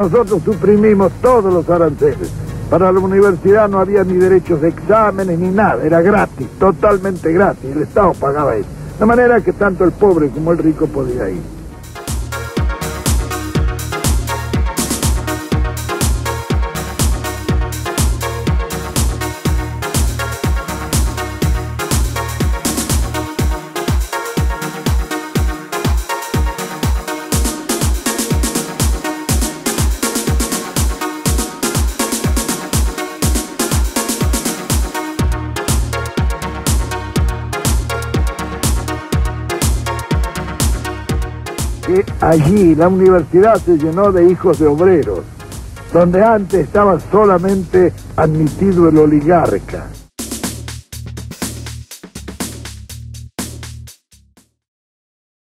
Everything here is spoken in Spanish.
Nosotros suprimimos todos los aranceles. Para la universidad no había ni derechos de exámenes ni nada, era gratis, totalmente gratis, el Estado pagaba eso. De manera que tanto el pobre como el rico podía ir. Allí la universidad se llenó de hijos de obreros, donde antes estaba solamente admitido el oligarca.